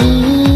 意义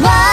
와